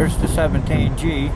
Here's the 17G.